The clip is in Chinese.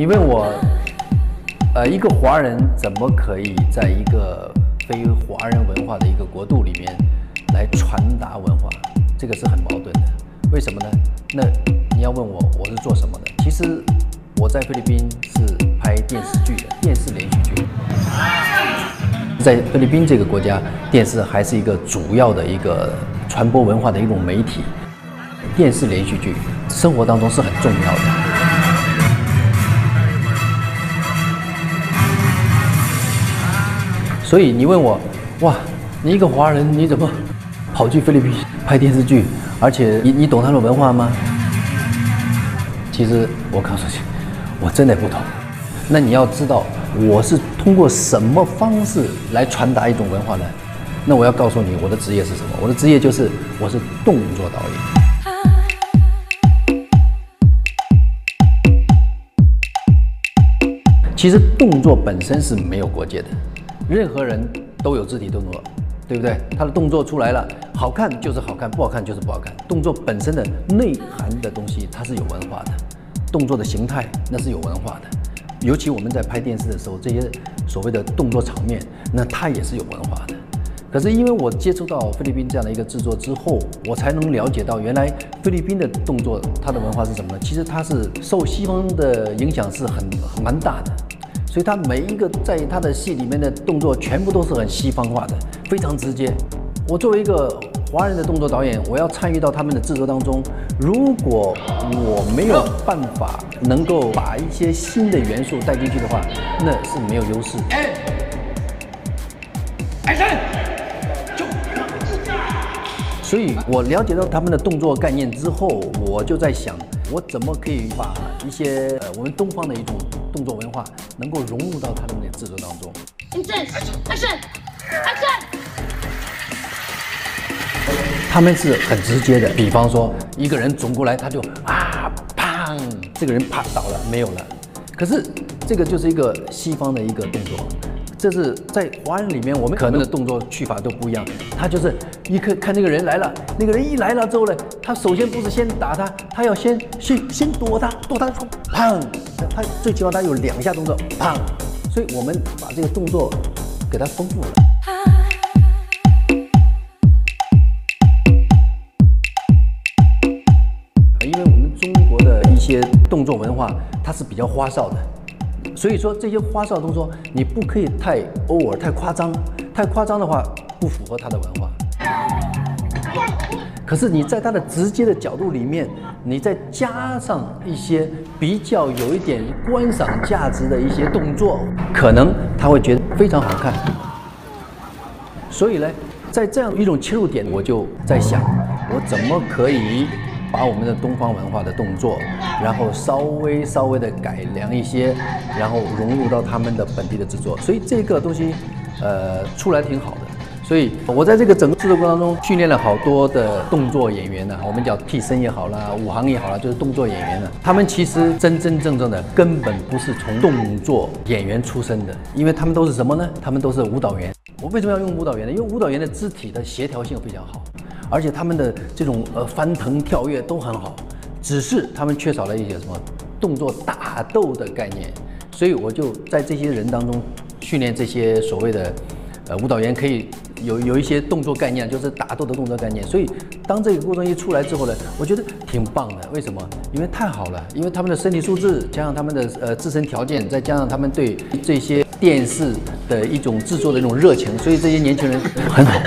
你问我，呃，一个华人怎么可以在一个非华人文化的一个国度里面来传达文化？这个是很矛盾的。为什么呢？那你要问我，我是做什么的？其实我在菲律宾是拍电视剧的，电视连续剧。在菲律宾这个国家，电视还是一个主要的一个传播文化的一种媒体。电视连续剧生活当中是很重要的。所以你问我，哇，你一个华人，你怎么跑去菲律宾拍电视剧？而且你你懂他的文化吗？其实我告诉你，我真的不懂。那你要知道，我是通过什么方式来传达一种文化呢？那我要告诉你，我的职业是什么？我的职业就是我是动作导演。其实动作本身是没有国界的，任何人都有肢体动作，对不对？他的动作出来了，好看就是好看，不好看就是不好看。动作本身的内涵的东西，它是有文化的，动作的形态那是有文化的。尤其我们在拍电视的时候，这些所谓的动作场面，那它也是有文化的。可是因为我接触到菲律宾这样的一个制作之后，我才能了解到，原来菲律宾的动作它的文化是什么呢？其实它是受西方的影响是很蛮大的，所以他每一个在他的戏里面的动作全部都是很西方化的，非常直接。我作为一个华人的动作导演，我要参与到他们的制作当中，如果我没有办法能够把一些新的元素带进去的话，那是没有优势。哎，开始。所以我了解到他们的动作概念之后，我就在想，我怎么可以把一些呃我们东方的一种动作文化，能够融入到他们的制作当中。Action，Action，Action。他们是很直接的，比方说一个人走过来，他就啊砰，这个人啪倒了，没有了。可是这个就是一个西方的一个动作。这是在华人里面，我们可能的动作去法都不一样。他就是一看看那个人来了，那个人一来了之后呢，他首先不是先打他，他要先先先躲他，躲他砰，他最起码他有两下动作砰，所以我们把这个动作给他丰富了。因为我们中国的一些动作文化，它是比较花哨的。所以说这些花哨动作你不可以太 over 太夸张，太夸张的话不符合他的文化。可是你在他的直接的角度里面，你再加上一些比较有一点观赏价值的一些动作，可能他会觉得非常好看。所以呢，在这样一种切入点，我就在想，我怎么可以？把我们的东方文化的动作，然后稍微稍微的改良一些，然后融入到他们的本地的制作，所以这个东西，呃，出来挺好的。所以我在这个整个制作过程当中，训练了好多的动作演员呢，我们叫替身也好啦，武行也好啦，就是动作演员呢。他们其实真真正正的根本不是从动作演员出身的，因为他们都是什么呢？他们都是舞蹈员。我为什么要用舞蹈员呢？因为舞蹈员的肢体的协调性非常好。而且他们的这种呃翻腾跳跃都很好，只是他们缺少了一些什么动作打斗的概念，所以我就在这些人当中训练这些所谓的呃舞蹈员，可以有有一些动作概念，就是打斗的动作概念。所以当这个过程一出来之后呢，我觉得挺棒的。为什么？因为太好了，因为他们的身体素质加上他们的呃自身条件，再加上他们对这些电视的一种制作的一种热情，所以这些年轻人很好。